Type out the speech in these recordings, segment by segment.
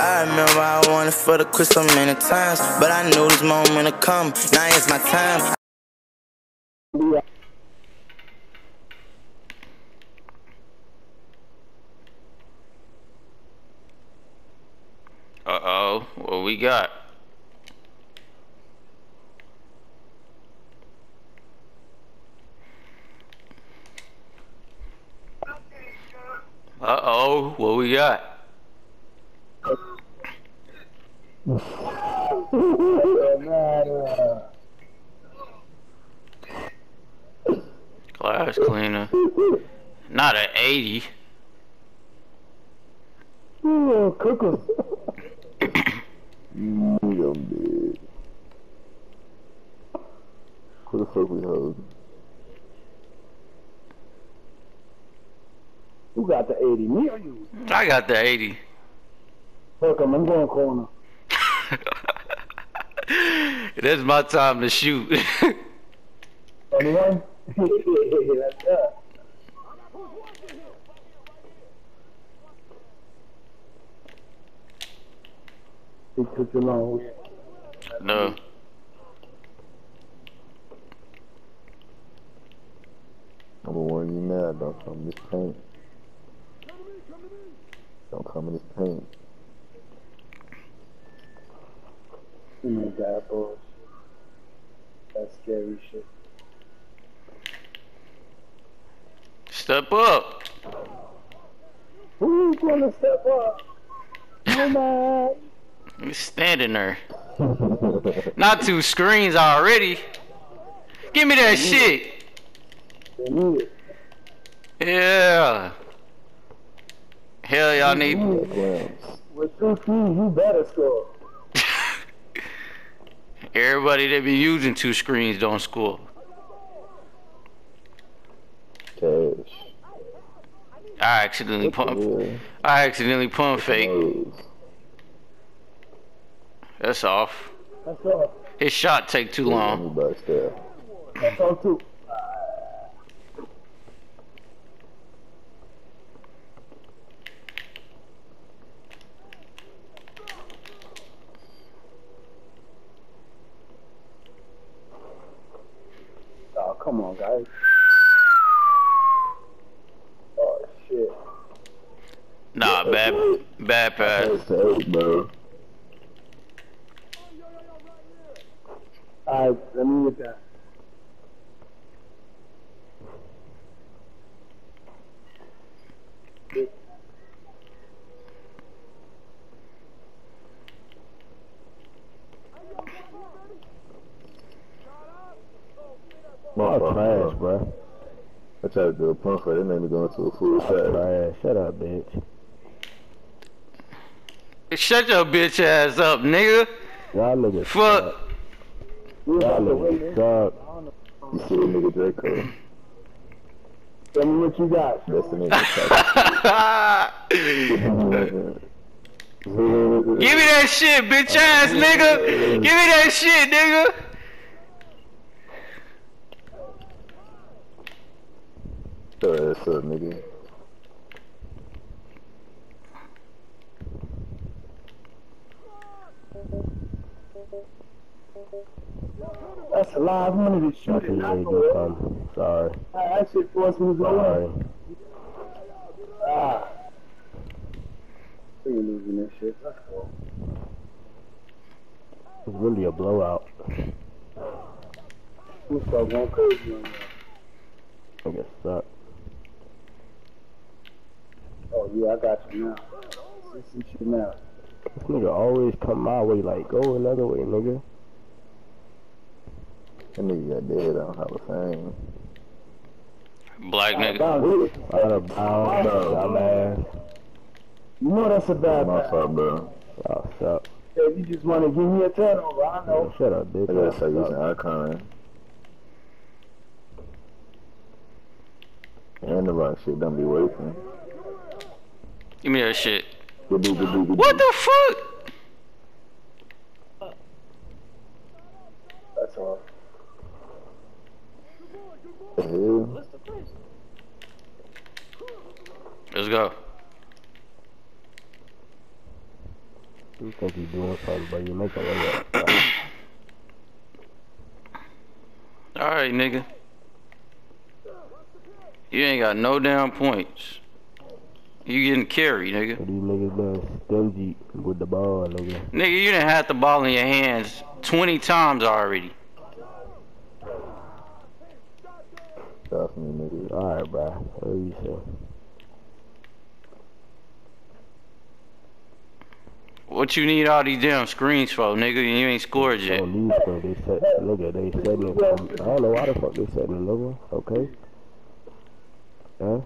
I remember I wanted for the quit so many times, but I knew this moment would come. Now it's my time. Uh oh, what we got? Uh oh, what we got? Glass cleaner. Not an 80. Ooh, cook 'em. You dumb bitch. Who the fuck we holding? Who got the 80? Me or you? I got the 80. Fuck him, I'm going corner. That's my time to shoot. 21? That's up. He took you long. no. I'm gonna warn you now, don't come in this paint. Don't come in this paint. My god, boys. That's scary shit. Step up. Who's gonna step up? Nobody. You standing there. Not two screens already. Give me that shit. They need it. Yeah. Hell, y'all need. Clowns. With two screens, you better score. Everybody that be using two screens don't score. Cash. I accidentally pump. Yeah. I accidentally pump fake. Nose. That's off. That's all. His shot take too long. That's all too. Oh, come on, guys. Oh, shit. Nah, bad, bad pass. That's the eight, bro. Alright, let me get that. My fault, trash, bro. bro. I tried to do a pump for it. It made me go into a full shot. Trash. Shut up, bitch. Shut your bitch ass up, nigga. Y'all niggas Fuck. suck. We was Y'all about to niggas suck. You see the nigga Draco. Tell me what you got. That's the nigga. Give me that shit, bitch ass nigga. Give me that shit, nigga. Your ass up, nigga. That's a live money to shoot That's it. what Not you do, son. Sorry. That shit forced me to go Sorry. Ah. We losing this shit. Let's go. It's really a blowout. Start going crazy on that. Niggas suck. Oh yeah, I got you now. Listen to you now. This nigga always come my way like, go another way, nigga. That nigga got dead on Hall of Fame. Black nigga. Down here. Out of bounds, dumbass. You know that's a bad My pass. fault, bro. Y'all suck. If you just want to give me a turnover, I know. Shut up, bitch. I gotta Y'all start using suck. icon. And the rock shit don't be working. Give me that shit. Good do, good do, good What the fuck? That's all. The? Let's go. You think you doing something, but you make a layup. Alright, nigga. You ain't got no damn points. You getting carried, nigga. So these niggas been stingy with the ball, nigga. Nigga, you done had the ball in your hands 20 times already. Trust me, nigga. Alright, bro. What you say? What you need all these damn screens for, nigga? You ain't scored yet. On these stuff, they set, nigga, they setting it I don't know why the fuck they setting it, nigga. Okay? Huh?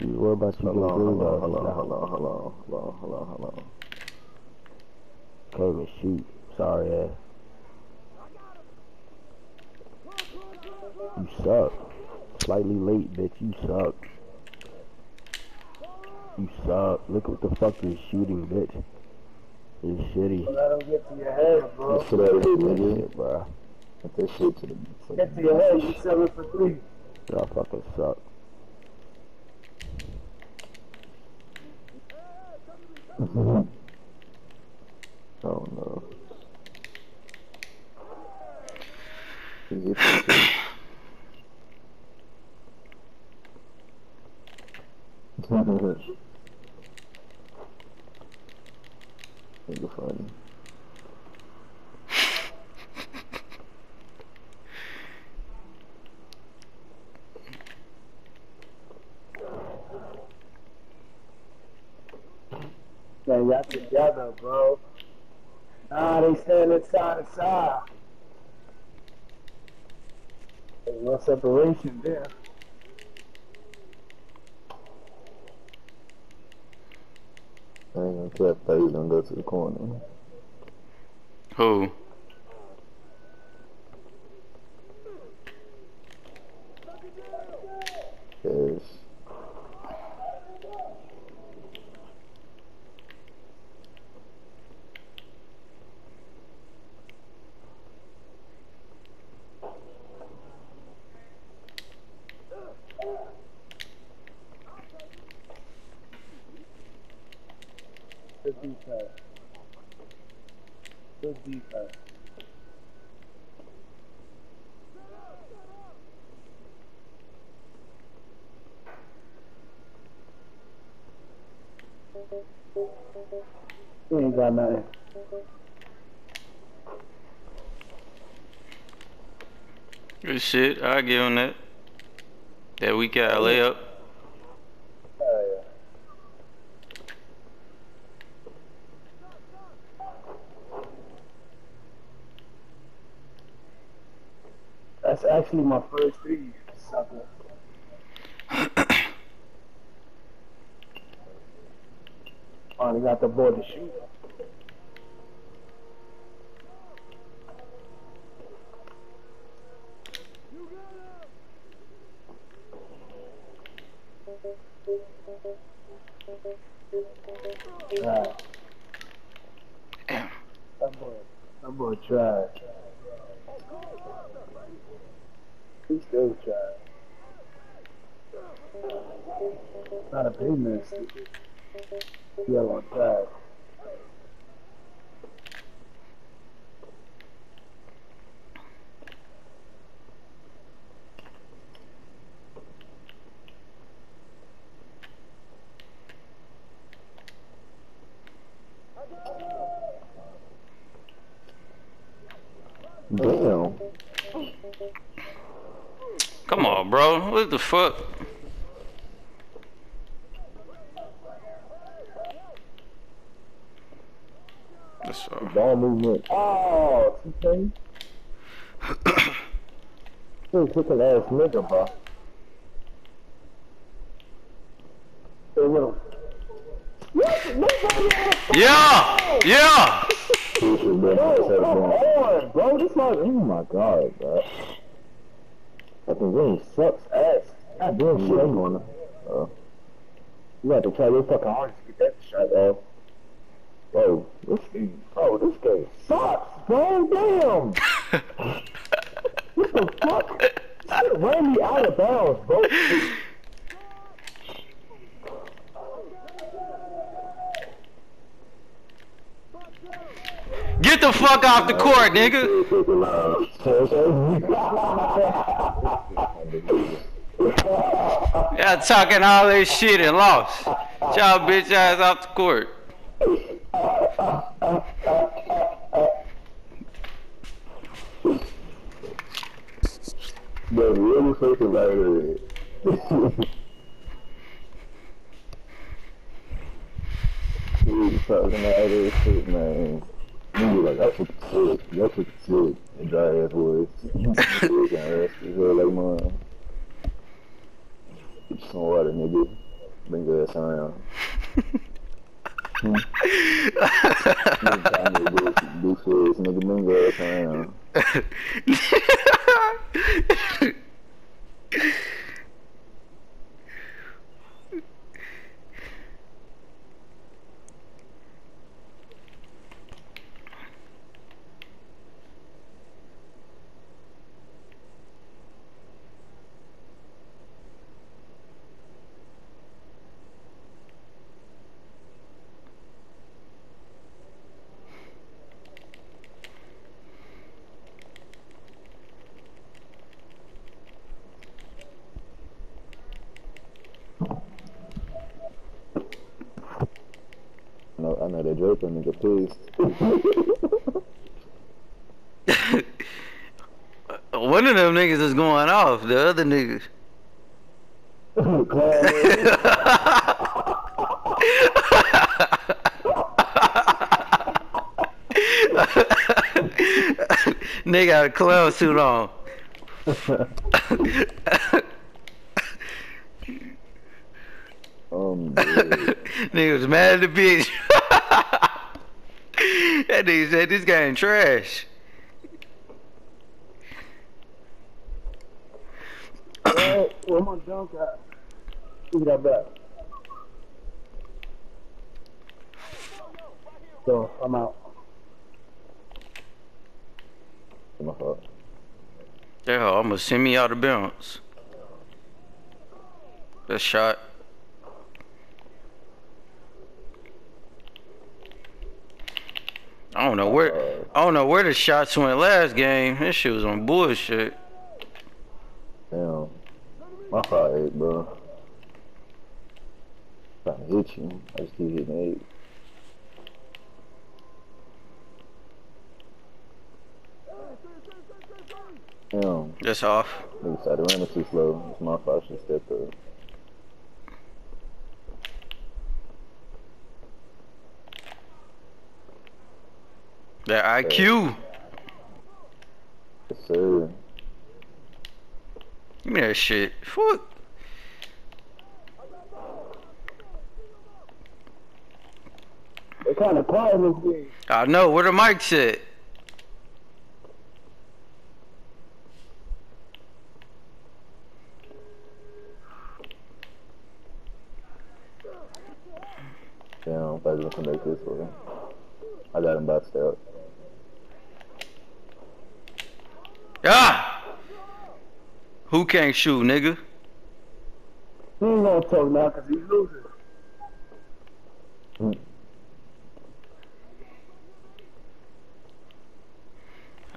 You worry about you Hold getting on, green hold on, balls hold on, now. hold on, hold on, hold on, hold on, hold on. Can't even shoot. Sorry ass. You suck. Slightly late, bitch. You suck. You suck. Look what the fuck you're shooting, bitch. You're shitty. Let them get to your head, bro. Get shit out That shit, bro. Get that shit to the. Get to your head, you seven for three. Y'all fucking suck. the oh no. You get that shit. Nigga funny. Man, y'all together, bro. Nah, they standing side to side. No separation there. I ain't gonna care if he's gonna go to the corner. Who? Yes. Good defense. Good defense. He ain't got nothing. Good shit. I give him that. That weak out layup. Oh, yeah. That's actually my first three, sucker. Finally got the boy to shoot. Right. He still. Not a big miss. He had one. Damn. Come on, bro. What the fuck? That's all. Ball movement. Oh, okay. You quick ass nigga, bro. Hey, what Yeah! Yeah! He should be Come on. on, bro. This like, oh my god, bro. Fucking game sucks ass. God damn shit. I'm gonna. Uh, you have to try your fucking hardest to get that shot off. Bro, this game, bro, oh, this game sucks, bro. Damn. what the fuck? Why did Randy out of bounds, bro? Get the fuck off the court, nigga. Yeah, talking all this shit and lost. Y'all bitch ass off the court. But really fucking all this shit, man. Nigga, like, that's the what the. And dry ass ass like you nigga. Bring your ass around. Hmm. Nigga, tell me to do do face, nigga, bring your ass around. I know, I that Draper nigga pissed. One of them niggas is going off. The other niggas. Nigga got a clown suit on. um. Nigga was mad at the bitch. That nigga said this guy ain't trash. Hey, where my dunk at? Give me that back. So, I'm out. my fault. Yeah, almost send me out of bounds. That shot. I don't know where I don't know where the shots went last game. This shit was on bullshit. Damn. My fault, eight, bro. I'm Trying to hit you. I just keep hitting eight. Damn. That's off. Nigga started running too slow. It's my fault. I should step up. That IQ. Yes, sir. Give me that shit. Fuck. They kind of quiet in this. I know where the mics at. Damn, I didn't come back this way. I got him boxed out. Ah! Who can't shoot, nigga? He ain't gonna talk now because he's losing.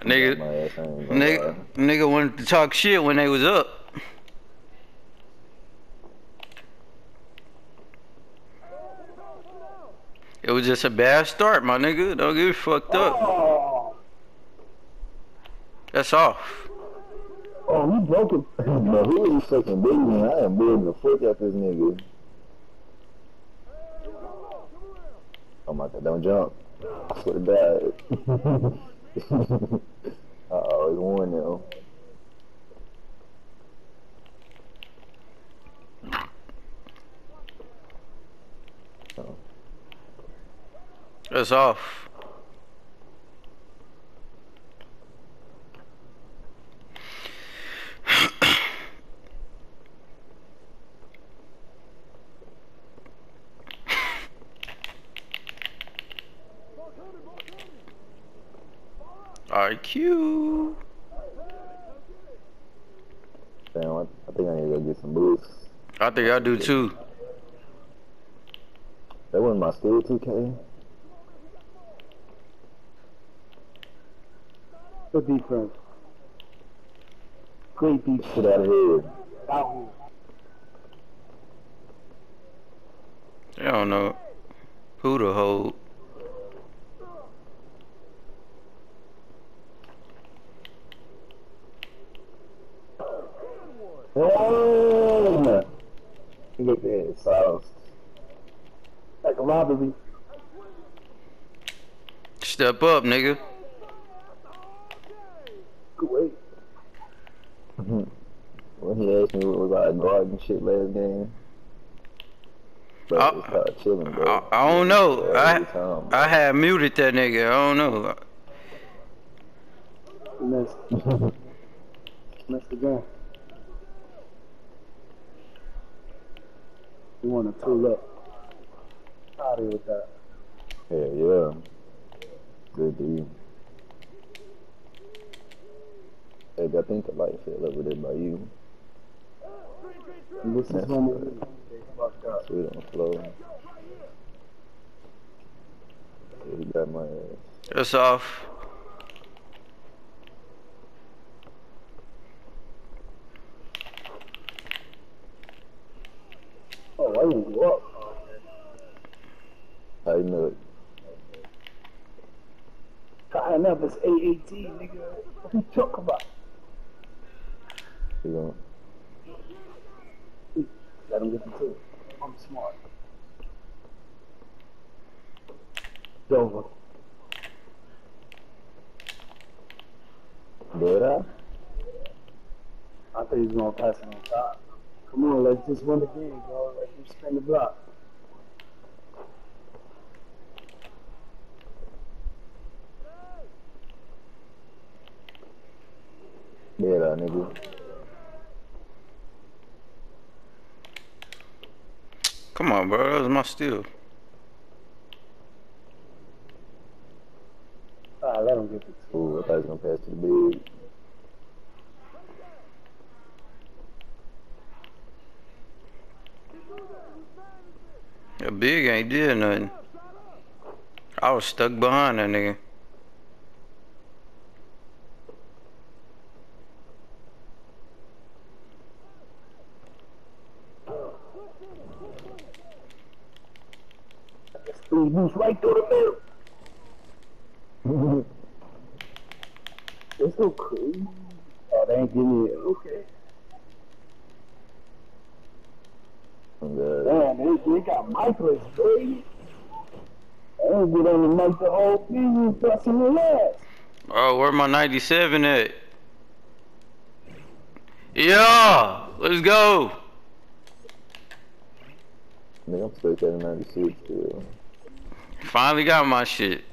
Nigga, My ass, I ain't gonna nigga, nigga wanted to talk shit when they was up. It was just a bad start, my nigga. Don't get fucked up. Oh, That's off. oh, he broke it. Bro, who is fucking beating? I am beating the fuck out this nigga. Oh my god, don't jump. I swear to God. uh oh, he's one now. That's off. IQ. Damn, I, I think I need to go get some boosts. I think I do too. That wasn't my school 2K. Good defense. Great defense. Get out of here. Out I don't know who to hold. Oh! Look at that sauce. Like a robbery. Step up, nigga. Good wait. When he asked me what was I guard and shit last game. Bro, I- chilling, bro. I, I don't know. Every I time, I had muted that nigga. I don't know. You missed. missed again. You want to tool up. Out here with that. Yeah, yeah. Good dude. Hey, I think the light fell over there by you. And this is That's when good. they fucked up. Sweet on the floor. Yeah, he got my ass. That's off. Oh, I didn't go up. You know it? High enough, it's AAT, nigga. What you talking about? You gonna, Let him get the two. I'm smart. Dover. I? I thought he was gonna pass it on top. Come on, let's just win the game, bro. Let's just spin the block. Did I, nigga? Come on, bro. That was my steal. Ah, let him get the two. Ooh, I thought he was gonna pass to the big. That big ain't did nothing. I was stuck behind that nigga. Three boots right through the middle. It's so crazy. Oh, they ain't giving it. Okay. Good. Man, they, they got micros, baby. I ain't get on the mic the whole busting the ass. Oh, where my 97 at? Yeah, let's go. Nigga, I'm stuck at a 96 still. Finally got my shit.